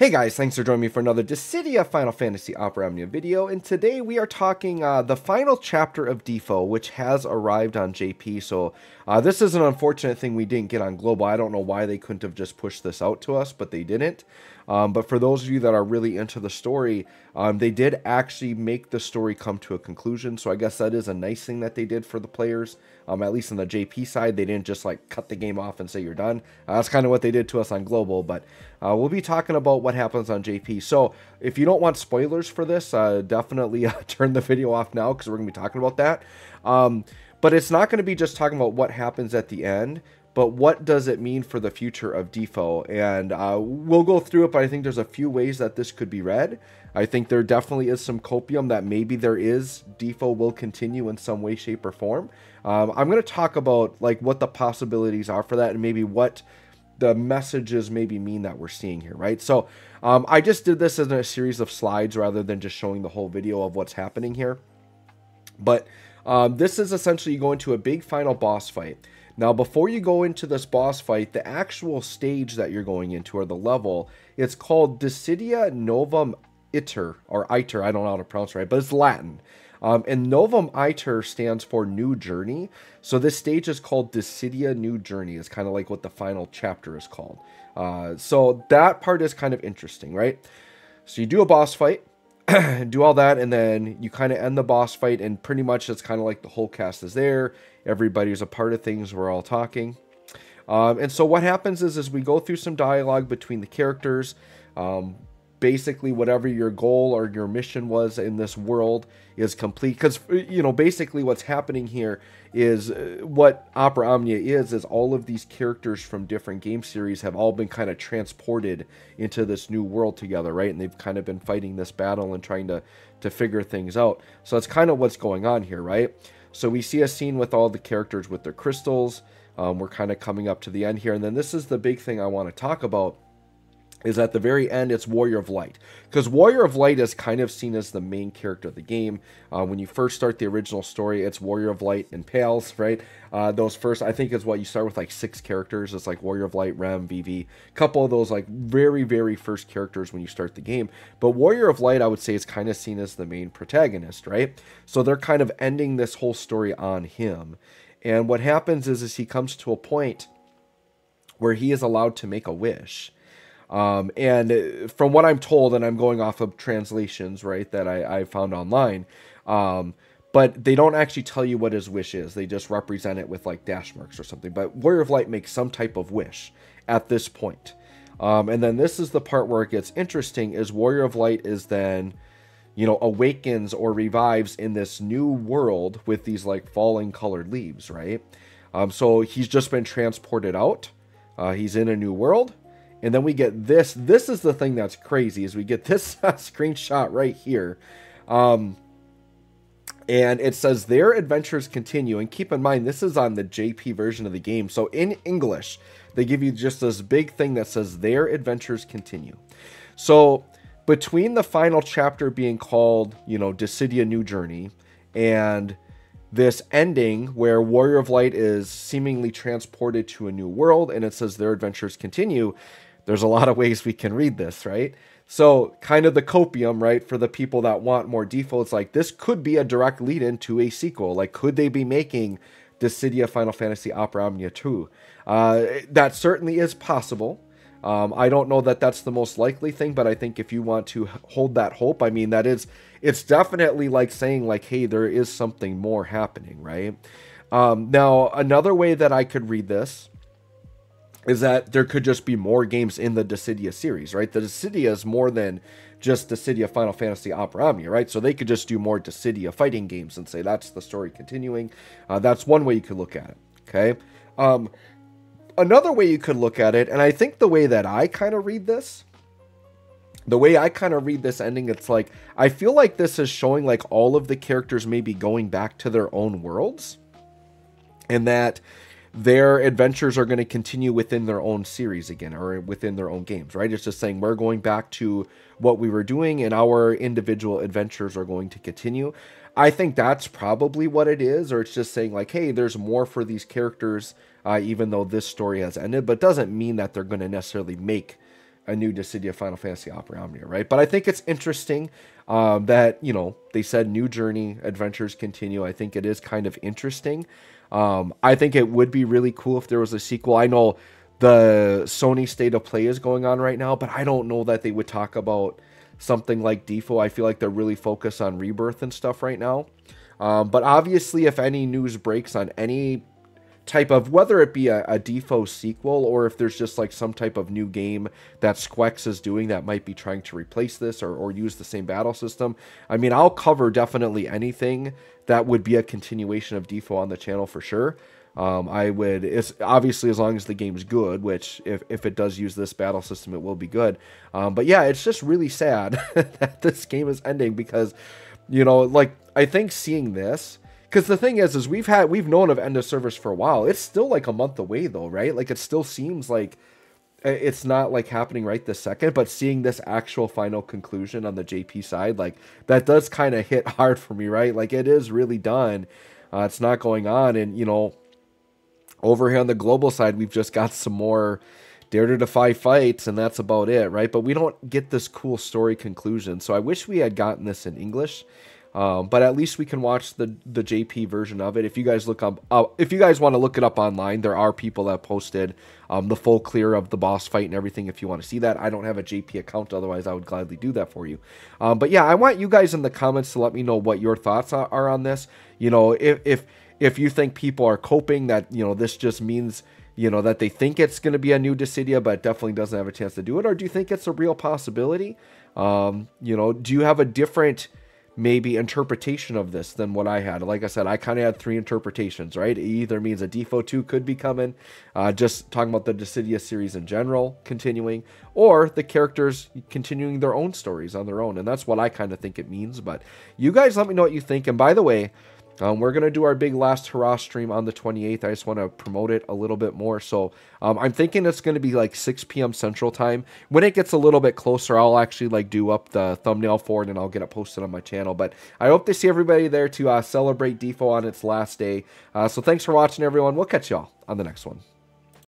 Hey guys, thanks for joining me for another Dissidia Final Fantasy Opera Omnia video, and today we are talking uh, the final chapter of Defo, which has arrived on JP, so uh, this is an unfortunate thing we didn't get on Global. I don't know why they couldn't have just pushed this out to us, but they didn't. Um, but for those of you that are really into the story, um, they did actually make the story come to a conclusion. So I guess that is a nice thing that they did for the players. Um, at least on the JP side, they didn't just like cut the game off and say you're done. Uh, that's kind of what they did to us on Global. But uh, we'll be talking about what happens on JP. So if you don't want spoilers for this, uh, definitely uh, turn the video off now because we're going to be talking about that. Um, but it's not going to be just talking about what happens at the end but what does it mean for the future of Defo? And uh, we'll go through it, but I think there's a few ways that this could be read. I think there definitely is some copium that maybe there is Defo will continue in some way, shape, or form. Um, I'm going to talk about like what the possibilities are for that and maybe what the messages maybe mean that we're seeing here, right? So um, I just did this as a series of slides rather than just showing the whole video of what's happening here. But um, this is essentially going to a big final boss fight. Now, before you go into this boss fight, the actual stage that you're going into, or the level, it's called Dissidia Novum Iter, or Iter, I don't know how to pronounce it right, but it's Latin. Um, and Novum Iter stands for New Journey. So this stage is called Dissidia New Journey. It's kind of like what the final chapter is called. Uh, so that part is kind of interesting, right? So you do a boss fight. do all that, and then you kind of end the boss fight, and pretty much it's kind of like the whole cast is there. Everybody's a part of things. We're all talking. Um, and so what happens is, as we go through some dialogue between the characters, um, basically whatever your goal or your mission was in this world is complete. Because you know basically what's happening here is uh, what opera omnia is is all of these characters from different game series have all been kind of transported into this new world together right? And they've kind of been fighting this battle and trying to to figure things out. So that's kind of what's going on here right? So we see a scene with all the characters with their crystals. Um, we're kind of coming up to the end here. And then this is the big thing i want to talk about is at the very end it's warrior of light. Because warrior of light is kind of seen as the main character of the game. Uh, when you first start the original story it's warrior of light and pales right? Uh, those first i think is what you start with like six characters. It's like warrior of light rem Vivi couple of those like very very first characters when you start the game. But warrior of light i would say is kind of seen as the main protagonist right? So they're kind of ending this whole story on him. And what happens is, is he comes to a point where he is allowed to make a wish um, and from what I'm told, and I'm going off of translations, right, that I, I found online, um, but they don't actually tell you what his wish is. They just represent it with like dash marks or something. But Warrior of Light makes some type of wish at this point. Um, and then this is the part where it gets interesting is Warrior of Light is then, you know, awakens or revives in this new world with these like falling colored leaves, right? Um, so he's just been transported out. Uh, he's in a new world. And then we get this. This is the thing that's crazy is we get this screenshot right here. Um, and it says their adventures continue. And keep in mind, this is on the JP version of the game. So in English, they give you just this big thing that says their adventures continue. So between the final chapter being called, you know, Dissidia New Journey and this ending where Warrior of Light is seemingly transported to a new world and it says their adventures continue, there's a lot of ways we can read this, right? So, kind of the copium, right, for the people that want more defaults, like this could be a direct lead into a sequel. Like, could they be making the Dissidia Final Fantasy Opera Omnia 2? Uh, that certainly is possible. Um, I don't know that that's the most likely thing, but I think if you want to hold that hope, I mean, that is, it's definitely like saying, like, hey, there is something more happening, right? Um, now, another way that I could read this is that there could just be more games in the Dissidia series, right? The Dissidia is more than just Dissidia Final Fantasy Opera Omnia, right? So they could just do more Dissidia fighting games and say that's the story continuing. Uh, that's one way you could look at it, okay? Um, another way you could look at it, and I think the way that I kind of read this, the way I kind of read this ending, it's like I feel like this is showing like all of the characters maybe going back to their own worlds, and that their adventures are going to continue within their own series again or within their own games, right? It's just saying we're going back to what we were doing and our individual adventures are going to continue. I think that's probably what it is, or it's just saying, like, hey, there's more for these characters, uh, even though this story has ended, but doesn't mean that they're going to necessarily make a new Dissidia Final Fantasy Opera Omnia, right? But I think it's interesting um, that you know they said new journey adventures continue. I think it is kind of interesting. Um, I think it would be really cool if there was a sequel. I know the Sony State of Play is going on right now, but I don't know that they would talk about something like Defo. I feel like they're really focused on Rebirth and stuff right now. Um, but obviously, if any news breaks on any type of whether it be a, a Defo sequel or if there's just like some type of new game that Squex is doing that might be trying to replace this or, or use the same battle system. I mean, I'll cover definitely anything that would be a continuation of Defo on the channel for sure. Um, I would, it's obviously as long as the game's good, which if, if it does use this battle system, it will be good. Um, but yeah, it's just really sad that this game is ending because, you know, like I think seeing this, because the thing is, is we've had we've known of end of service for a while. It's still like a month away though, right? Like it still seems like it's not like happening right this second, but seeing this actual final conclusion on the JP side, like that does kind of hit hard for me, right? Like it is really done. Uh, it's not going on, and you know, over here on the global side, we've just got some more dare to defy fights, and that's about it, right? But we don't get this cool story conclusion. So I wish we had gotten this in English. Um, but at least we can watch the the JP version of it. If you guys look up, uh, if you guys want to look it up online, there are people that posted um, the full clear of the boss fight and everything. If you want to see that, I don't have a JP account, otherwise I would gladly do that for you. Um, but yeah, I want you guys in the comments to let me know what your thoughts are, on this. You know, if if if you think people are coping, that you know this just means you know that they think it's going to be a new Dissidia, but definitely doesn't have a chance to do it, or do you think it's a real possibility? Um, you know, do you have a different maybe interpretation of this than what I had. Like I said, I kind of had three interpretations, right? It either means a Defo 2 could be coming, uh, just talking about the Dissidia series in general continuing, or the characters continuing their own stories on their own. And that's what I kind of think it means. But you guys let me know what you think. And by the way, um, we're going to do our big last hurrah stream on the 28th. I just want to promote it a little bit more. So um, I'm thinking it's going to be like 6 p.m. Central Time. When it gets a little bit closer, I'll actually like do up the thumbnail for it and I'll get it posted on my channel. But I hope to see everybody there to uh, celebrate Defo on its last day. Uh, so thanks for watching, everyone. We'll catch y'all on the next one.